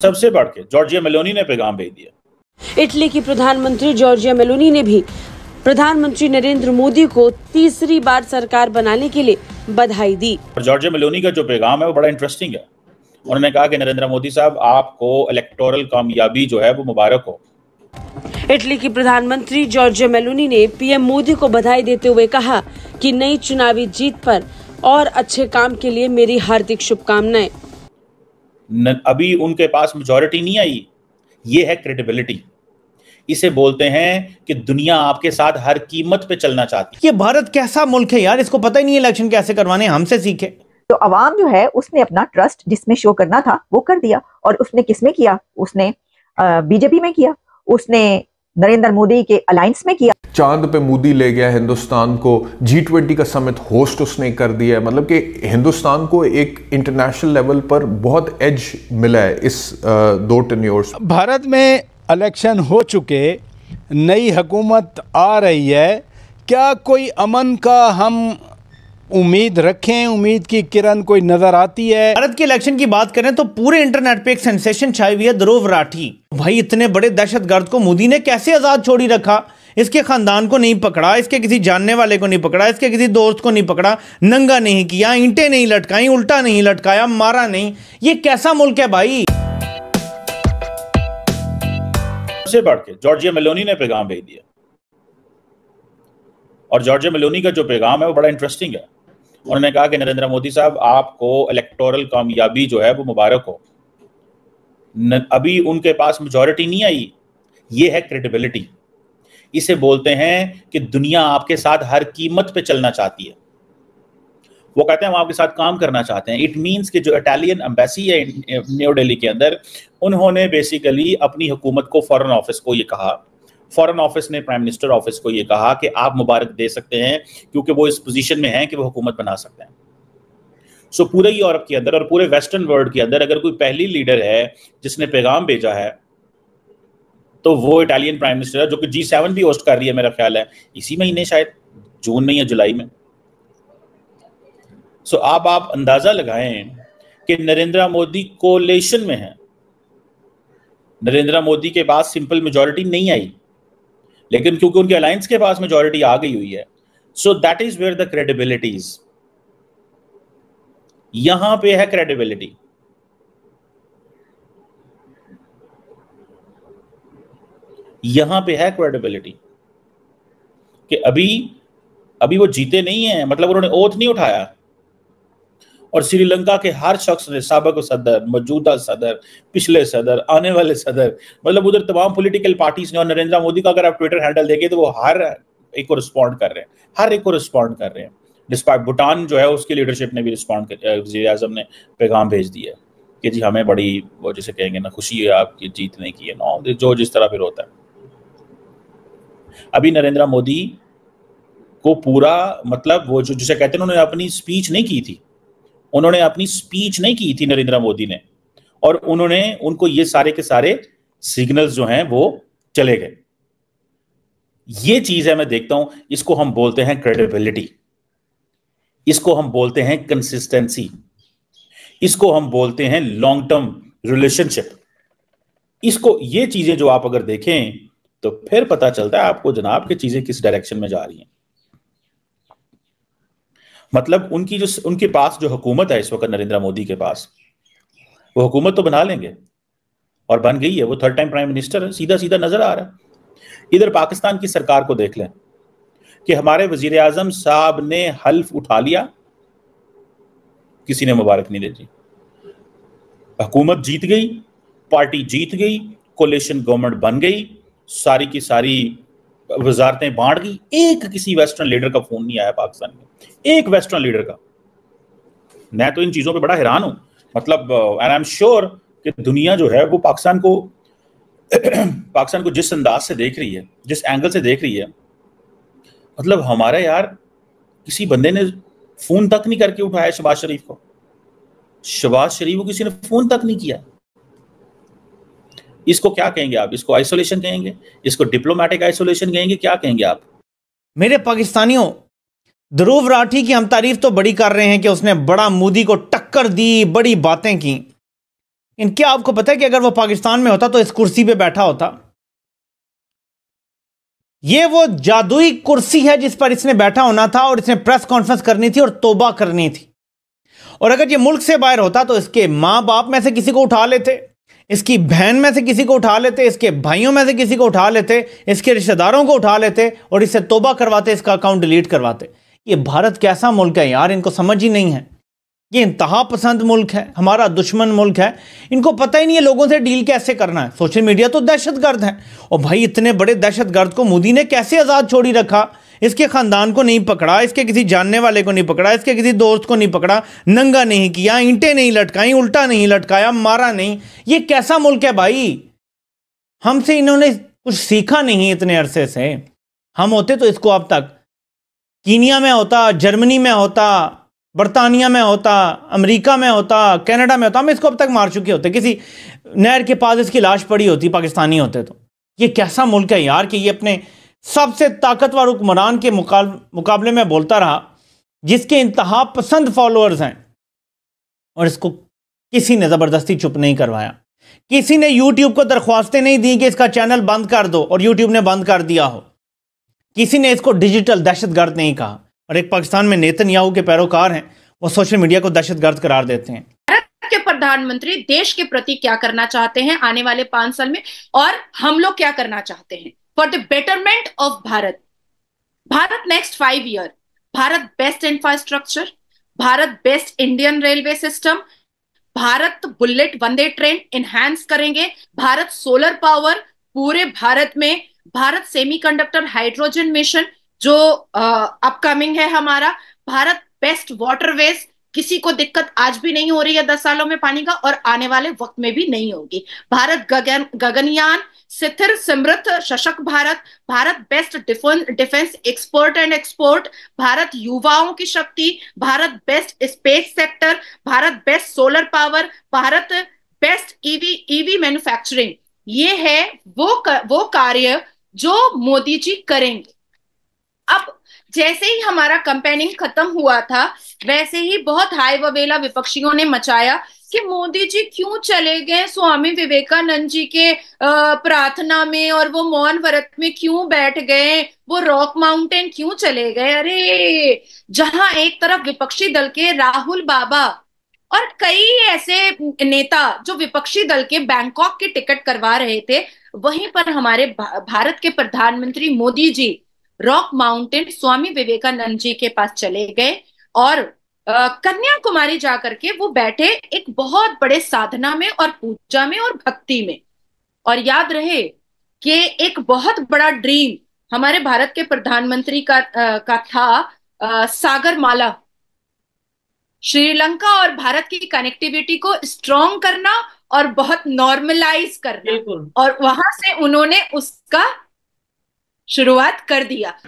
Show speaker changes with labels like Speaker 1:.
Speaker 1: सबसे बढ़ के जॉर्जिया मेलोनी ने पैगाम भेज दिया।
Speaker 2: इटली की प्रधानमंत्री जॉर्जिया मेलोनी ने भी प्रधानमंत्री नरेंद्र मोदी को तीसरी बार सरकार बनाने के लिए बधाई दी।
Speaker 1: और जॉर्जिया मेलोनी का जो पैगाम है वो बड़ा इंटरेस्टिंग है। उन्होंने कहा कि नरेंद्र मोदी साहब आपको इलेक्टोरल कामयाबी जो है वो मुबारक हो।
Speaker 2: इटली की प्रधानमंत्री जॉर्जिया मेलोनी ने पीएम मोदी को बधाई देते हुए कहा कि नई चुनावी जीत पर और अच्छे काम के लिए मेरी हार्दिक शुभकामनाएँ।
Speaker 1: न, अभी उनके पास मेजोरिटी नहीं आई। ये है क्रेडिबिलिटी इसे बोलते हैं कि दुनिया आपके साथ हर कीमत पे चलना चाहती है।
Speaker 3: ये भारत कैसा मुल्क है यार? इसको पता ही नहीं इलेक्शन कैसे करवाने हमसे सीखे।
Speaker 4: तो अवाम जो है उसने अपना ट्रस्ट जिसमें शो करना था वो कर दिया। और उसने किसमें किया? उसने बीजेपी में किया। उसने नरेंद्र मोदी के अलायंस में किया।
Speaker 5: चाँद पे मोदी ले गया हिंदुस्तान को। जी ट्वेंटी का समिट होस्ट उसने कर दिया है। मतलब कि हिंदुस्तान को एक इंटरनेशनल लेवल पर बहुत एज मिला है इस दो टेन्योर्स
Speaker 6: भारत में इलेक्शन हो चुके नई हुकूमत आ रही है। क्या कोई अमन का हम उम्मीद रखें उम्मीद की किरण कोई नज़र आती है।
Speaker 3: भारत के इलेक्शन की बात करें तो पूरे इंटरनेट पे एक सेंसेशन छाई हुई है ध्रुव राठी। भाई इतने बड़े दहशत गर्द को मोदी ने कैसे आज़ाद छोड़ी रखा? इसके खानदान को नहीं पकड़ा इसके किसी जानने वाले को नहीं पकड़ा इसके किसी दोस्त को नहीं पकड़ा नंगा नहीं किया ईंटें नहीं लटकाई उल्टा नहीं लटकाया मारा नहीं। ये कैसा मुल्क है भाई?
Speaker 1: सबसे बढ़ के जॉर्जिया मेलोनी ने पैगाम भेज दिया। और जॉर्जिया मेलोनी का जो पैगाम है वो बड़ा इंटरेस्टिंग है। उन्होंने कहा कि नरेंद्र मोदी साहब आपको इलेक्टोरल कामयाबी जो है वो मुबारक हो। न, अभी उनके पास मेजोरिटी नहीं आई ये है क्रेडिबिलिटी इसे बोलते हैं कि दुनिया आपके साथ हर कीमत पे चलना चाहती है। वो कहते हैं हम आपके साथ काम करना चाहते हैं। इट मीन्स कि जो इटालियन एम्बेसी है न्यू दिल्ली के अंदर उन्होंने बेसिकली अपनी हुकूमत को फॉरेन ऑफ़िस को ये कहा। फॉरेन ऑफ़िस ने प्राइम मिनिस्टर ऑफ़िस को ये कहा कि आप मुबारक दे सकते हैं क्योंकि वो इस पोजीशन में हैं कि वो हुकूमत बना सकते हैं। सो so, पूरे यूरोप के अंदर और पूरे वेस्टर्न वर्ल्ड के अंदर अगर कोई पहली लीडर है जिसने पैगाम भेजा है तो वो इटालियन प्राइम मिनिस्टर है जो कि जी सेवन भी होस्ट कर रही है मेरा ख्याल है। इसी महीने शायद जून में या जुलाई में। सो so, आप आप अंदाज़ा लगाएँ कि नरेंद्र मोदी कोलेशन में है। नरेंद्र मोदी के पास सिंपल मेजोरिटी नहीं आई। लेकिन क्योंकि उनके अलायंस के पास मेजोरिटी आ गई हुई है। So that is where the credibilities यहाँ पे है क्रेडिबिलिटी यहाँ पे है क्रेडिबिलिटी कि अभी अभी वो जीते नहीं है मतलब उन्होंने ओथ नहीं उठाया। और श्रीलंका के हर शख्स ने, सबक सदर, मौजूदा सदर, पिछले सदर, आने वाले सदर मतलब उधर तमाम पॉलिटिकल पार्टीज़ ने और नरेंद्र मोदी का अगर आप ट्विटर हैंडल देखें तो वो हर एक को रिस्पॉन्ड कर रहे हैं। हर एक को रिस्पॉन्ड कर रहे हैं। डिस्पाइट भूटान जो है, उसकी लीडरशिप ने भी रिस्पॉन्ड वजी अजम ने पैगाम भेज दिया कि जी हमें बड़ी वो जैसे कहेंगे ना, खुशी है आपकी जीतने की है नो जो जिस तरह फिर होता है। अभी नरेंद्र मोदी को पूरा मतलब वो जो जिसे कहते हैं उन्होंने अपनी स्पीच नहीं की थी। उन्होंने अपनी स्पीच नहीं की थी नरेंद्र मोदी ने। और उन्होंने उनको ये सारे के सारे सिग्नल्स जो हैं वो चले गए। ये चीज़ है, मैं देखता हूँ, इसको हम बोलते हैं क्रेडिबिलिटी इसको हम बोलते हैं कंसिस्टेंसी इसको हम बोलते हैं लॉन्ग टर्म रिलेशनशिप इसको, ये चीज़ें जो आप अगर देखें तो फिर पता चलता है आपको जनाब की चीज़ें किस डायरेक्शन में जा रही हैं। मतलब उनकी जो उनके पास जो हुकूमत है इस वक्त नरेंद्र मोदी के पास, वो हुकूमत तो बना लेंगे। और बन गई है, वो थर्ड टाइम प्राइम मिनिस्टर है सीधा सीधा नज़र आ रहा है। इधर पाकिस्तान की सरकार को देख लें कि हमारे वज़ीर आज़म साहब ने हल्फ उठा लिया, किसी ने मुबारक नहीं दे हुकूमत जीत गई, पार्टी जीत गई कोलेशन गवर्नमेंट बन गई, सारी की सारी वजारतें बांट गई एक किसी वेस्टर्न लीडर का फ़ोन नहीं आया पाकिस्तान में। एक वेस्टर्न लीडर का। मैं तो इन चीज़ों पे बड़ा हैरान हूँ। मतलब एंड आई एम श्योर कि दुनिया जो है, वो पाकिस्तान को पाकिस्तान को जिस अंदाज से देख रही है, जिस एंगल से देख रही है मतलब हमारा यार, किसी बंदे ने फ़ोन तक नहीं करके उठाया शबाज शरीफ को। शबाज शरीफ को किसी ने फ़ोन तक नहीं किया। इसको क्या कहेंगे आप? इसको आइसोलेशन कहेंगे? इसको डिप्लोमेटिक आइसोलेशन कहेंगे? क्या कहेंगे आप?
Speaker 3: मेरे पाकिस्तानियों ध्रुव राठी की हम तारीफ़ तो बड़ी कर रहे हैं कि उसने बड़ा मोदी को टक्कर दी, बड़ी बातें की। इनके आपको पता है कि अगर वो पाकिस्तान में होता तो इस कुर्सी पे बैठा होता? ये वो जादुई कुर्सी है जिस पर इसने बैठा होना था और इसने प्रेस कॉन्फ्रेंस करनी थी और तोबा करनी थी। और अगर ये मुल्क से बाहर होता तो इसके माँ बाप में से किसी को उठा लेते, इसकी बहन में से किसी को उठा लेते, इसके भाइयों में से किसी को उठा लेते, इसके रिश्तेदारों को उठा लेते और इससे तोबा करवाते, इसका अकाउंट डिलीट करवाते। ये भारत कैसा मुल्क है यार? इनको समझ ही नहीं है। ये इंतहा पसंद मुल्क है, हमारा दुश्मन मुल्क है। इनको पता ही नहीं है लोगों से डील कैसे करना है। सोशल मीडिया तो दहशत गर्द है। और भाई, इतने बड़े दहशत गर्द को मोदी ने कैसे आज़ाद छोड़ी रखा? इसके ख़ानदान को नहीं पकड़ा, इसके किसी जानने वाले को नहीं पकड़ा, इसके किसी दोस्त को नहीं पकड़ा, नंगा नहीं किया, ईंटें नहीं लटकाई, उल्टा नहीं लटकाया, मारा नहीं। ये कैसा मुल्क है भाई? हमसे इन्होंने कुछ सीखा नहीं इतने अरसे से। हम होते तो इसको अब तक कीनिया में होता, जर्मनी में होता, बरतानिया में होता, अमेरिका में होता, कनाडा में होता, हम इसको अब तक मार चुके होते। किसी नहर के पास इसकी लाश पड़ी होती, पाकिस्तानी होते तो। ये कैसा मुल्क है यार कि ये अपने सबसे ताकतवर हुक्मरान के मुकाबले में बोलता रहा, जिसके इंतहा पसंद फॉलोअर्स हैं, और इसको किसी ने ज़बरदस्ती चुप नहीं करवाया। किसी ने यूट्यूब को दरख्वास्तें नहीं दी कि इसका चैनल बंद कर दो, और यूट्यूब ने बंद कर दिया हो। किसी ने इसको डिजिटल दहशतगर्द नहीं कहा। और एक पाकिस्तान में नेतन याहू के पैरोकार हैं, वो सोशल मीडिया को दहशतगर्द करार देते हैं।
Speaker 7: के प्रधानमंत्री देश के प्रति क्या करना चाहते हैं आने वाले पाँच साल में? और हम लोग क्या करना चाहते हैं? For the betterment of Bharat. Bharat next five year Bharat best infrastructure Bharat best Indian railway system Bharat bullet Vande train enhance करेंगे। भारत सोलर पावर पूरे भारत में भारत सेमीकंडक्टर हाइड्रोजन मिशन जो अपकमिंग है हमारा, भारत बेस्ट वाटरवेज किसी को दिक्कत आज भी नहीं हो रही है दस सालों में पानी का और आने वाले वक्त में भी नहीं होगी। भारत गगन, गगनयान, स्थिर, समृद्ध, सशक्त Bharat Bharat best defence expert and export Bharat युवाओं की शक्ति, Bharat best space sector Bharat best solar power Bharat best EV EV manufacturing ये है वो वो कार्य जो मोदी जी करेंगे। अब जैसे ही हमारा कंपेनिंग खत्म हुआ था, वैसे ही बहुत हाई ववेला विपक्षियों ने मचाया कि मोदी जी क्यों चले गए स्वामी विवेकानंद जी के प्रार्थना में और वो मौन व्रत में क्यों बैठ गए? वो रॉक माउंटेन क्यों चले गए? अरे, जहाँ एक तरफ़ विपक्षी दल के राहुल बाबा और कई ऐसे नेता जो विपक्षी दल के बैंकॉक के टिकट करवा रहे थे वहीं पर हमारे भारत के प्रधानमंत्री मोदी जी रॉक माउंटेन स्वामी विवेकानंद जी के पास चले गए और कन्याकुमारी जाकर के वो बैठे एक बहुत बड़े साधना में और पूजा में और भक्ति में। और याद रहे कि एक बहुत बड़ा ड्रीम हमारे भारत के प्रधानमंत्री का आ, का था आ, सागर माला श्रीलंका और भारत की कनेक्टिविटी को स्ट्रॉन्ग करना और बहुत नॉर्मलाइज करना। और वहाँ से उन्होंने उसका शुरुआत कर दिया।